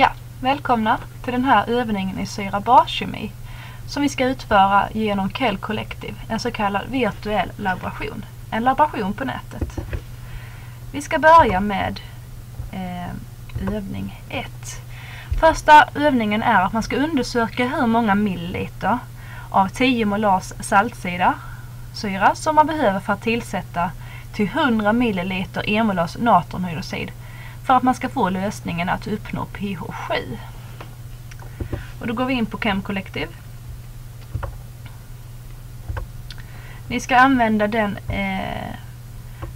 Ja, välkomna till den här övningen i syra baskemi som vi ska utföra genom Kell Collective, en så kallad virtuell laboration. En laboration på nätet. Vi ska börja med eh, övning 1. Första övningen är att man ska undersöka hur många milliliter av 10 molars saltsida syra som man behöver för att tillsätta till 100 milliliter enmolars natriumhydroxid för att man ska få lösningen att uppnå pH 7. Och då går vi in på Chem Collective. Ni ska använda den eh,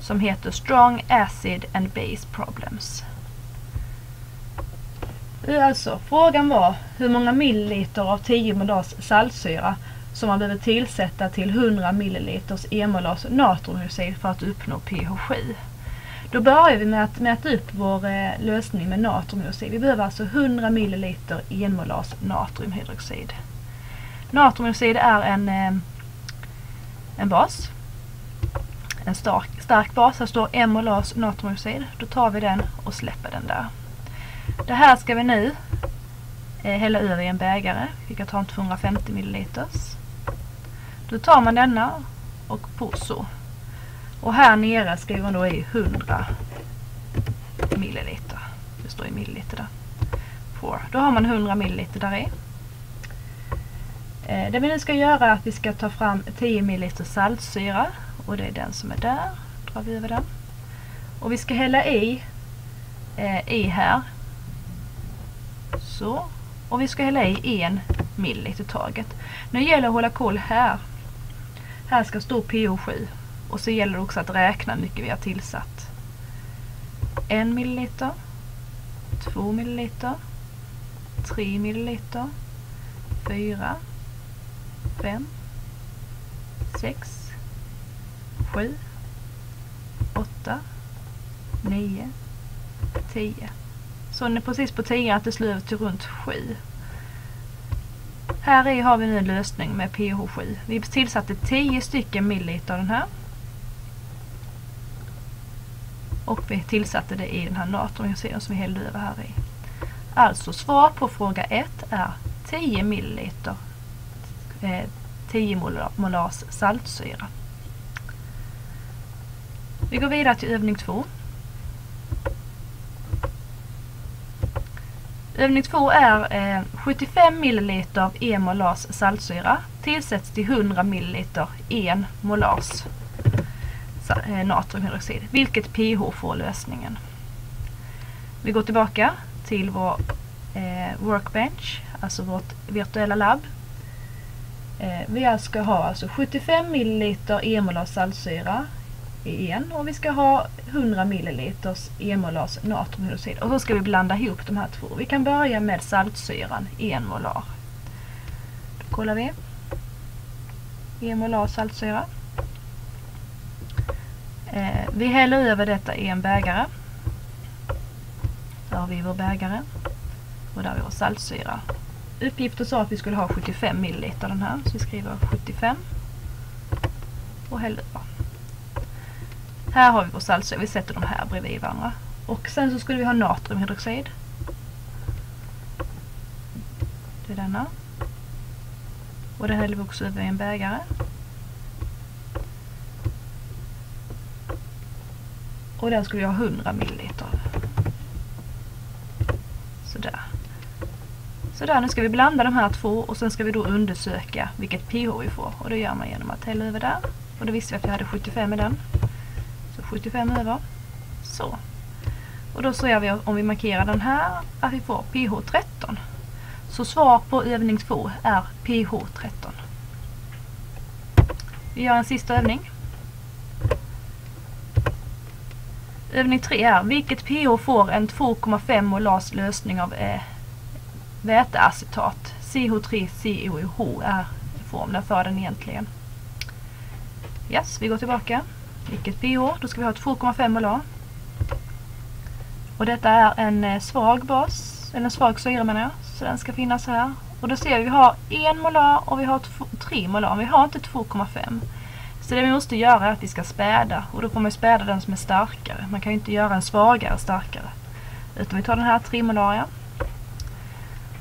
som heter Strong Acid and Base Problems. Alltså, frågan var hur många milliliter av 10 molars saltsyra som man behöver tillsätta till 100 milliliters emolars natriumhydroxid för att uppnå pH 7. Då börjar vi med att mäta upp vår eh, lösning med natriumhydroxid. Vi behöver alltså 100 ml enmolars natriumhydroxid. Natriumhydroxid är en, eh, en bas. En stark, stark bas. Här står 1 molars natriumhydroxid. Då tar vi den och släpper den där. Det här ska vi nu eh, hälla över i en bägare. Vi kan ta en 250 ml. Då tar man denna och på så. Och här nere skriver man då i 100 milliliter. Det står i milliliter där. Pour. Då har man 100 milliliter där i. Eh, det vi nu ska göra är att vi ska ta fram 10 milliliter saltsyra. Och det är den som är där. Drar vi över den. Och vi ska hälla i, eh, i här. Så. Och vi ska hälla i en milliliter taget. Nu gäller det att hålla koll här. Här ska stå PO7. Och så gäller det också att räkna hur mycket vi har tillsatt. 1 ml, 2 ml, 3 ml, 4, 5, 6, 7, 8, 9, 10. Så den är precis på 10 att det slår till runt 7. Här i har vi nu en lösning med pH 7. Vi tillsatte 10 stycken milliliter av den här. Och vi tillsatte det i den här natriumhydroxiden som vi hällde över här i. Alltså svar på fråga 1 är 10 ml eh, 10 molars saltsyra. Vi går vidare till övning 2. Övning 2 är eh, 75 ml av 1 molars saltsyra tillsätts till 100 ml 1 molars Eh, natriumhydroxid. Vilket pH får lösningen? Vi går tillbaka till vår eh, workbench, alltså vårt virtuella labb. Eh, vi ska ha alltså 75 ml emolas saltsyra i en och vi ska ha 100 ml emolas natriumhydroxid. Och så ska vi blanda ihop de här två. Vi kan börja med saltsyran, 1 molar. Då kollar vi. 1 molar saltsyra. Eh, vi häller över detta i en bägare. Där har vi vår bägare. Och där har vi vår saltsyra. Uppgiften sa att vi skulle ha 75 ml den här. Så vi skriver 75. Och häller över. Här har vi vår saltsyra. Vi sätter de här bredvid varandra. Och sen så skulle vi ha natriumhydroxid. Det är denna. Och det häller vi också över i en bägare. Och den skulle jag ha 100 ml Sådär. Sådär, nu ska vi blanda de här två och sen ska vi då undersöka vilket pH vi får. Och det gör man genom att hälla över där. Och då visste vi att vi hade 75 i den. Så 75 över. Så. Och då ser vi om vi markerar den här att vi får pH 13. Så svar på övning 2 är pH 13. Vi gör en sista övning. Övning 3 är, vilket pH får en 2,5 molars lösning av eh, väteacetat? CH3COH är formlen för den egentligen. Yes, vi går tillbaka. Vilket pH? Då ska vi ha 2,5 molar. Och detta är en eh, svag bas, eller en svag syra menar jag. Så den ska finnas här. Och då ser vi, vi har 1 molar och vi har 3 molar. Vi har inte 2,5. Så det vi måste göra är att vi ska späda och då får man späda den som är starkare. Man kan ju inte göra en svagare starkare. Utan vi tar den här trimolarian.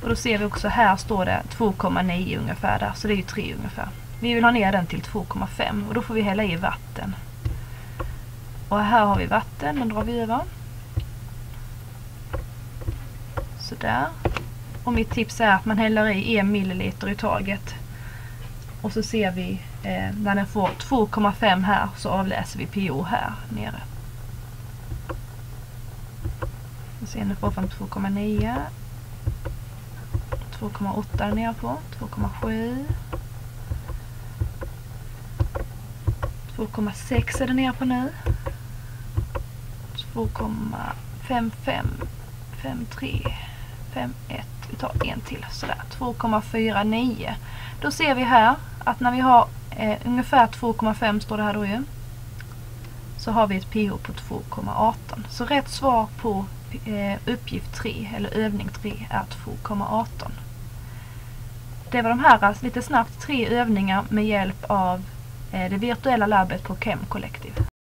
Och då ser vi också här står det 2,9 ungefär där, så det är ju 3 ungefär. Vi vill ha ner den till 2,5 och då får vi hälla i vatten. Och här har vi vatten, den drar vi över. Sådär. Och mitt tips är att man häller i en milliliter i taget. Och så ser vi eh, när den får 2,5 här så avläser vi PO här nere. Vi ser den får från 2,9 2,8 där nere på, 2,7 2,6 är det nere på nu 2,55 53 51 vi tar en till sådär 2,49 då ser vi här att när vi har eh, ungefär 2,5 står det här då ju. Så har vi ett pH på 2,18 så rätt svar på eh, uppgift 3 eller övning 3 är 2,18 det var de här alltså, lite snabbt tre övningar med hjälp av eh, det virtuella labbet på Chem Collective.